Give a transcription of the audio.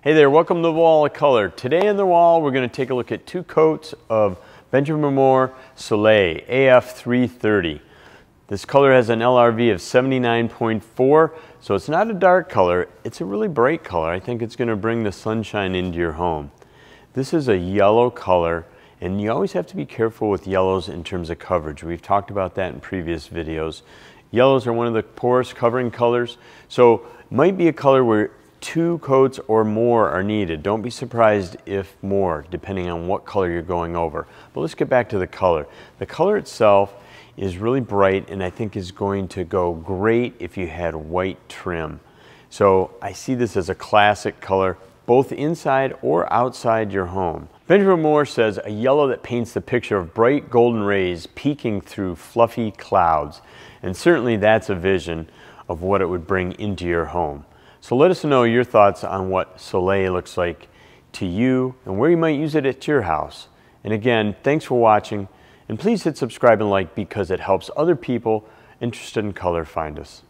Hey there, welcome to the Wall of Color. Today in the wall, we're going to take a look at two coats of Benjamin Moore Soleil AF330. This color has an LRV of 79.4, so it's not a dark color, it's a really bright color. I think it's going to bring the sunshine into your home. This is a yellow color, and you always have to be careful with yellows in terms of coverage. We've talked about that in previous videos. Yellows are one of the poorest covering colors, so might be a color where two coats or more are needed. Don't be surprised if more, depending on what color you're going over. But let's get back to the color. The color itself is really bright and I think is going to go great if you had white trim. So I see this as a classic color, both inside or outside your home. Benjamin Moore says a yellow that paints the picture of bright golden rays peeking through fluffy clouds. And certainly that's a vision of what it would bring into your home. So let us know your thoughts on what Soleil looks like to you and where you might use it at your house. And again, thanks for watching and please hit subscribe and like because it helps other people interested in color find us.